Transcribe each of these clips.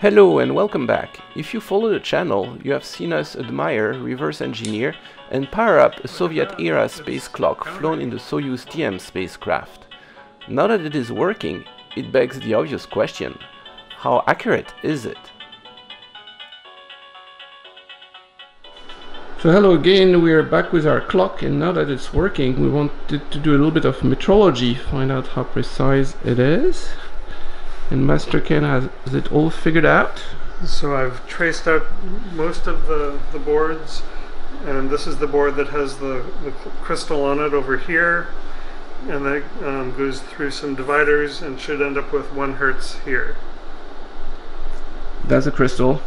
Hello and welcome back. If you follow the channel, you have seen us admire, reverse engineer, and power up a Soviet-era space clock flown in the Soyuz TM spacecraft. Now that it is working, it begs the obvious question, how accurate is it? So hello again, we are back with our clock and now that it's working we wanted to do a little bit of metrology, find out how precise it is and Master Ken has it all figured out. So I've traced out most of the, the boards and this is the board that has the, the crystal on it over here and that um, goes through some dividers and should end up with one hertz here. That's a crystal,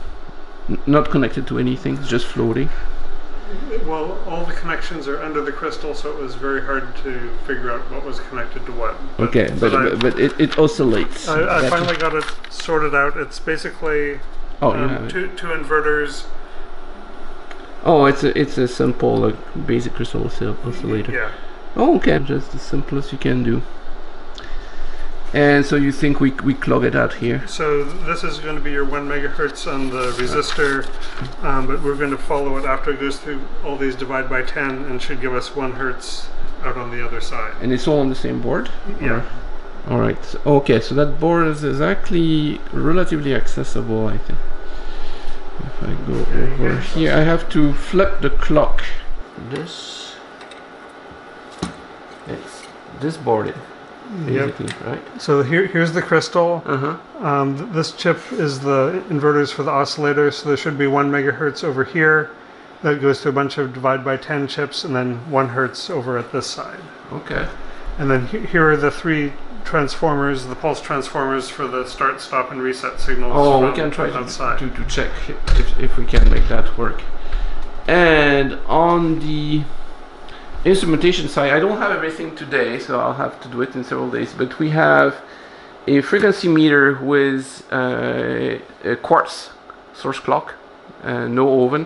not connected to anything, it's just floating. Well, all the connections are under the crystal, so it was very hard to figure out what was connected to what. But, okay, but, but, but it, it oscillates. I, I finally got it sorted out. It's basically oh, um, two, two inverters. Oh, it's a it's a simple like, basic crystal oscillator. Yeah. Oh, okay, just the simplest you can do. And so you think we, we clog it out here? So this is going to be your 1 megahertz on the resistor, um, but we're going to follow it after it goes through all these divide by 10 and should give us 1 hertz out on the other side. And it's all on the same board? Yeah. Alright, so, okay, so that board is, is actually relatively accessible, I think. If I go over here, I have to flip the clock. This, it's this board Yep. Right. So here, here's the crystal. Uh-huh. Um, th this chip is the inverters for the oscillator, so there should be one megahertz over here. That goes to a bunch of divide by 10 chips, and then one hertz over at this side. Okay. And then he here are the three transformers, the pulse transformers for the start, stop, and reset signals. Oh, we can try to, to, to check if, if we can make that work. And on the instrumentation side, I don't have everything today, so I'll have to do it in several days. But we have a frequency meter with uh, a quartz source clock, uh, no oven.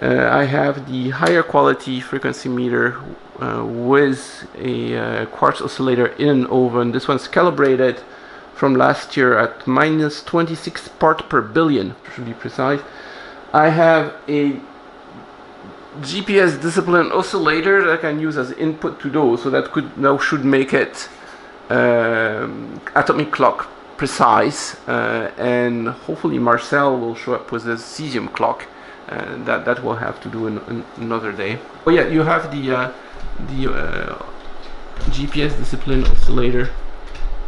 Uh, I have the higher quality frequency meter uh, with a uh, quartz oscillator in an oven. This one's calibrated from last year at minus 26 part per billion, to be precise. I have a GPS discipline oscillator that I can use as input to those. So that could now should make it um, atomic clock precise. Uh, and hopefully Marcel will show up with a cesium clock. Uh, that that will have to do in, in another day. Oh yeah, you have the uh, the uh, GPS discipline oscillator.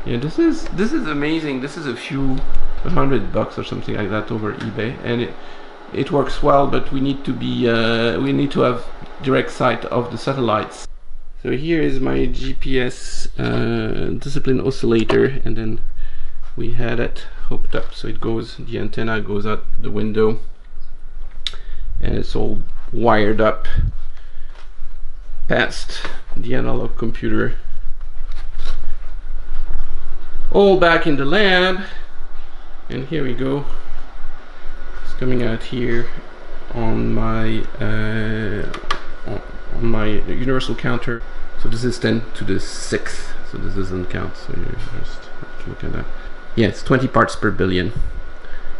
Yeah, this is this is amazing. This is a few hundred bucks or something like that over eBay, and it it works well, but we need to be uh, we need to have direct sight of the satellites. So here is my GPS uh, discipline oscillator, and then we had it hooked up so it goes the antenna goes out the window and it's all wired up past the analog computer all back in the lab and here we go coming out here on my uh, on my universal counter. So this is 10 to the 6th so this doesn't count. So you just have to look at that. Yeah it's 20 parts per billion.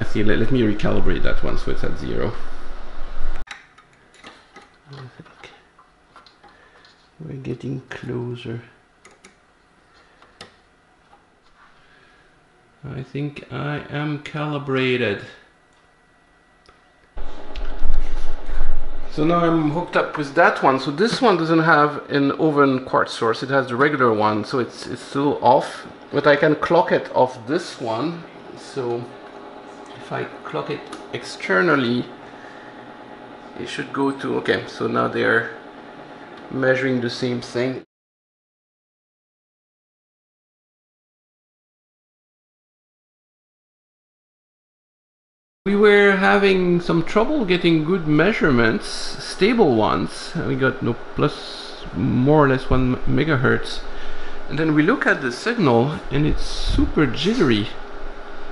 I see let, let me recalibrate that one so it's at zero. We're getting closer. I think I am calibrated So now I'm hooked up with that one. So this one doesn't have an oven quartz source. It has the regular one, so it's, it's still off. But I can clock it off this one. So if I clock it externally, it should go to, okay, so now they're measuring the same thing. We were having some trouble getting good measurements, stable ones. We got no plus more or less one megahertz. And then we look at the signal and it's super jittery.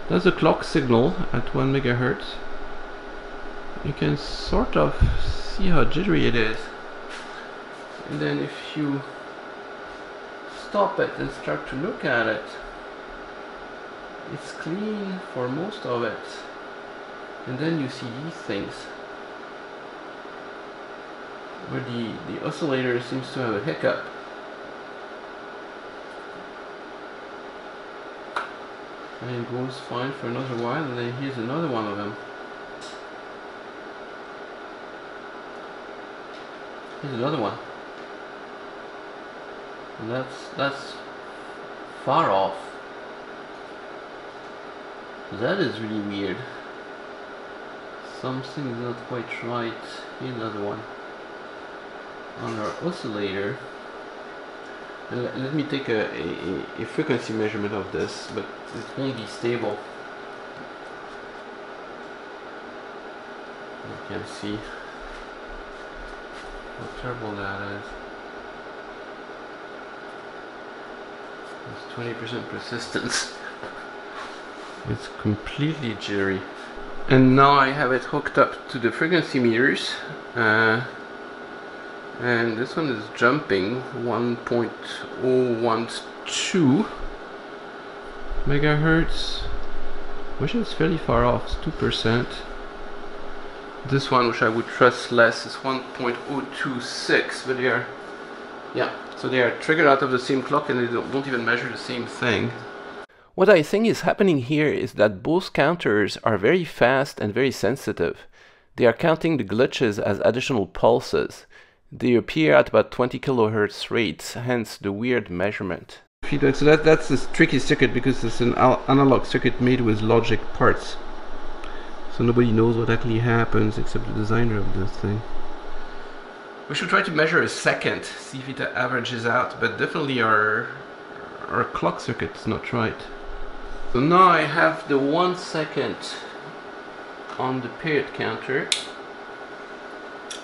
That's a clock signal at one megahertz. You can sort of see how jittery it is. And then if you stop it and start to look at it, it's clean for most of it. And then you see these things. Where the, the oscillator seems to have a hiccup. And it goes fine for another while and then here's another one of them. Here's another one. And that's that's far off. That is really weird. Something is not quite right. in that one. On our oscillator. Let, me take a, a, a frequency measurement of this, but it won't be stable. You can see how terrible that is. It's 20% persistence. It's completely jittery. And now I have it hooked up to the frequency meters. Uh, and this one is jumping 1.012 megahertz which is fairly far off, it's 2%. This one, which I would trust less, is 1.026, but they are, yeah, so they are triggered out of the same clock and they don't, don't even measure the same thing. What I think is happening here is that both counters are very fast and very sensitive. They are counting the glitches as additional pulses. They appear at about 20 kilohertz rates, hence the weird measurement. So that, that's a tricky circuit because it's an analog circuit made with logic parts. So nobody knows what actually happens except the designer of this thing. We should try to measure a second, see if it averages out, but definitely our, our clock circuit is not right. So now I have the one second on the period counter. There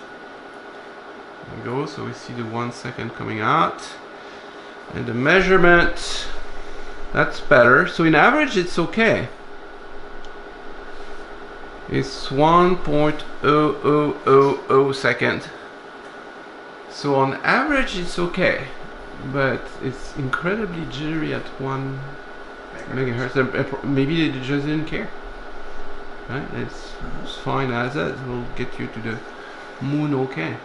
we go, so we see the one second coming out. And the measurement, that's better. So in average, it's okay. It's 1.0000 second. So on average, it's okay. But it's incredibly jittery at 1 megahertz. Uh, maybe they just didn't care. Right? It's, it's fine as is. We'll get you to the moon okay.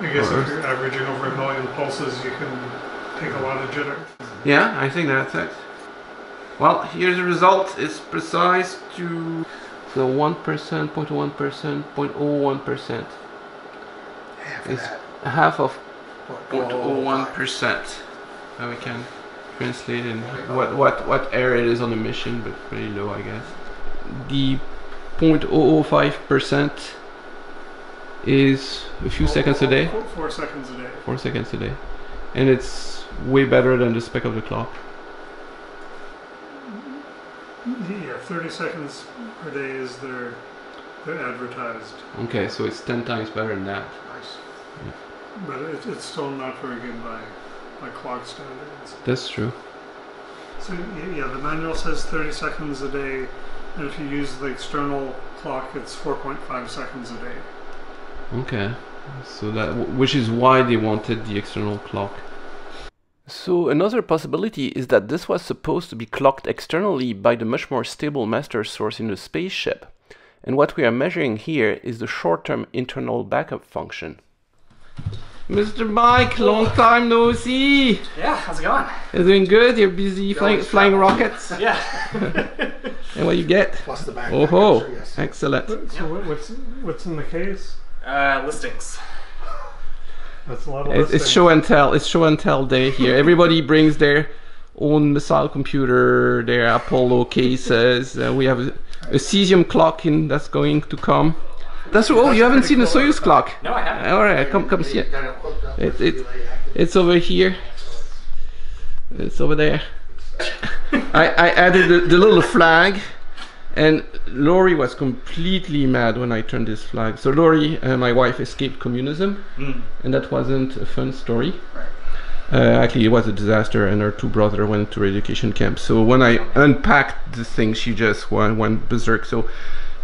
I guess if you're averaging over a million pulses, you can take a lot of jitter. Yeah, I think that's it. Well, here's the result. It's precise to the 1%, 0.1%, 0.01%. Half It's that. half of What, 0.01%. So we can translate in what, what, what error it is on the mission, but pretty low, I guess. The 0.005% is a few seconds a day, Four, four seconds a day. four seconds a day. And it's way better than the spec of the clock. Yeah, 30 seconds per day is their, their advertised, Okay, so it's 10 times better than that. Nice. but it, it's still not very good by, by clock standards. That's true. So yeah, the manual says 30 seconds a day, and if you use the external clock, it's 4.5 seconds a day. Okay. So that, which is why they wanted the external clock. So another possibility is that this was supposed to be clocked externally by the much more stable master source in the spaceship. And what we are measuring here is the short-term internal backup function. Mr. Mike, long time no see. Yeah, how's it going? You're doing good. You're busy flying, flying rockets. Yeah. And what you get? Plus the back. Oh ho! Sure, yes. Excellent. So what, what's what's in the case? uh, listings. That's a lot of It's, it's show and tell. It's show and tell day here. Everybody brings their own missile computer, their Apollo cases. Uh, we have a, a cesium clock in that's going to come. That's oh, you haven't seen the Soyuz clock. No, I haven't. All right, come come see it. It It- with it- relay active. It's over here. It's over there. I, I added the, the little flag, and Lori was completely mad when I turned this flag. So Lori, uh, my wife, escaped communism, Mm. and that wasn't a fun story. Right. Uh, actually, it was a disaster, and her two brothers went to education camp. So when I unpacked the thing, she just went, went berserk. So,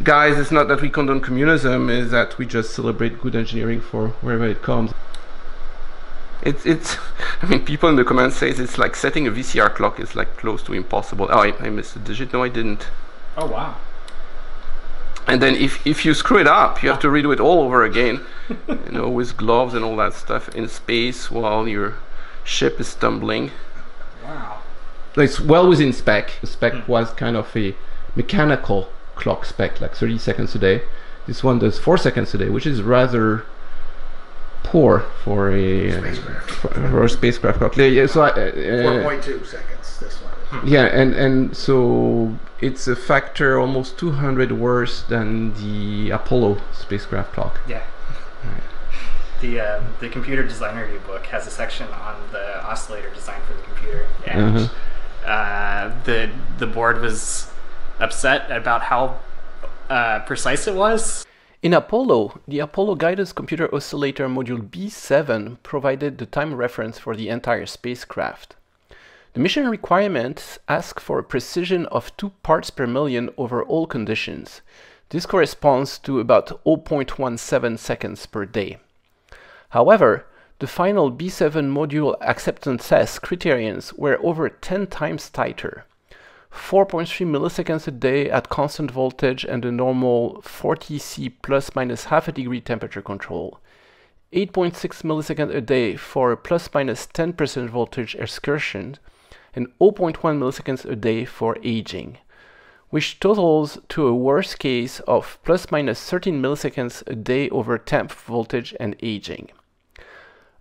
guys, it's not that we condone communism; is that we just celebrate good engineering for wherever it comes. It's it's I mean, people in the comments says it's like setting a VCR clock is like close to impossible. Oh, I, I missed a digit. No, I didn't. Oh wow. And then if, if you screw it up, you have to redo it all over again, you know, with gloves and all that stuff in space while your ship is tumbling. Wow. It's well within spec. The spec hmm. was kind of a mechanical clock spec, like 30 seconds a day. This one does 4 seconds a day, which is rather poor for a Spacecraft. For, for a spacecraft clock. Yeah, yeah, so I, uh, 4.2 seconds, this one. yeah, and and so it's a factor almost 200 worse than the Apollo spacecraft clock. Yeah. The um, the computer designer book has a section on the oscillator design for the computer, and Uh-huh. uh, the the board was upset about how uh, precise it was. In Apollo, the Apollo Guidance Computer Oscillator Module B7 provided the time reference for the entire spacecraft. The mission requirements ask for a precision of 2 parts per million over all conditions. This corresponds to about 0.17 seconds per day. However, the final B7 module acceptance test criterions were over 10 times tighter. 4.3 milliseconds a day at constant voltage and a normal 40 C plus minus half a degree temperature control. 8.6 milliseconds a day for a plus minus 10% voltage excursion and 0.1 milliseconds a day for aging, which totals to a worst case of plus minus 13 milliseconds a day over temp voltage and aging.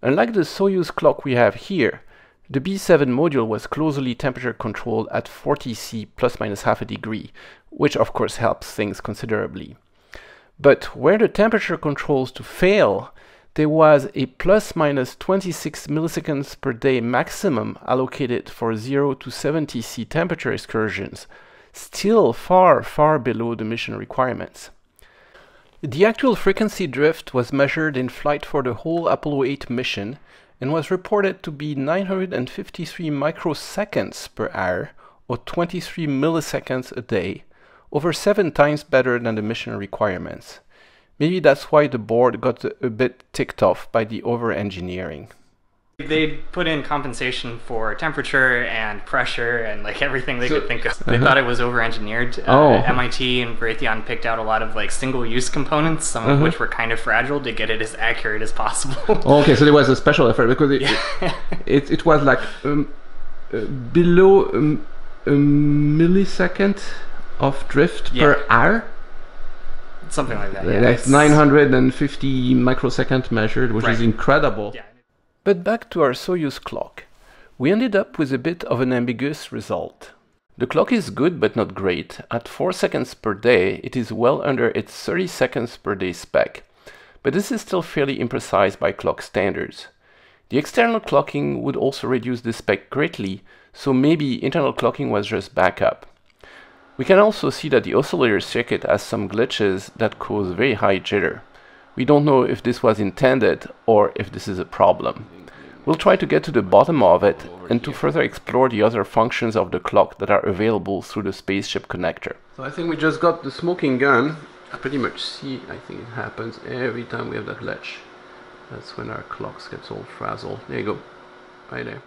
Unlike the Soyuz clock we have here, the B7 module was closely temperature controlled at 40 C plus minus half a degree, which of course helps things considerably. But where the temperature controls to fail, there was a plus minus 26 milliseconds per day maximum allocated for 0 to 70 C temperature excursions, still far, far below the mission requirements. The actual frequency drift was measured in flight for the whole Apollo 8 mission and was reported to be 953 microseconds per hour or 23 milliseconds a day, over 7 times better than the mission requirements. Maybe that's why the board got a, bit ticked off by the over engineering. They put in compensation for temperature and pressure and like everything they So- could think of. They Uh-huh. thought it was over-engineered. Oh. Uh, MIT and Raytheon picked out a lot of like single-use components, some of Uh-huh. which were kind of fragile, to get it as accurate as possible. okay, so there was a special effort because it, it, it was like um, uh, below um, a millisecond of drift Yeah. per hour. Something like that. Yeah, That's It's- 950 microsecond measured, which is incredible. Yeah. But back to our Soyuz clock. We ended up with a bit of an ambiguous result. The clock is good but not great. At 4 seconds per day, it is well under its 30 seconds per day spec. But this is still fairly imprecise by clock standards. The external clocking would also reduce the spec greatly, so maybe internal clocking was just backup. We can also see that the oscillator circuit has some glitches that cause very high jitter. We don't know if this was intended or if this is a problem. We'll try to get to the bottom of it and to further explore the other functions of the clock that are available through the spaceship connector. So I think we just got the smoking gun. I pretty much see, I think it happens every time we have that latch. That's when our clocks gets all frazzled. There you go. Right there.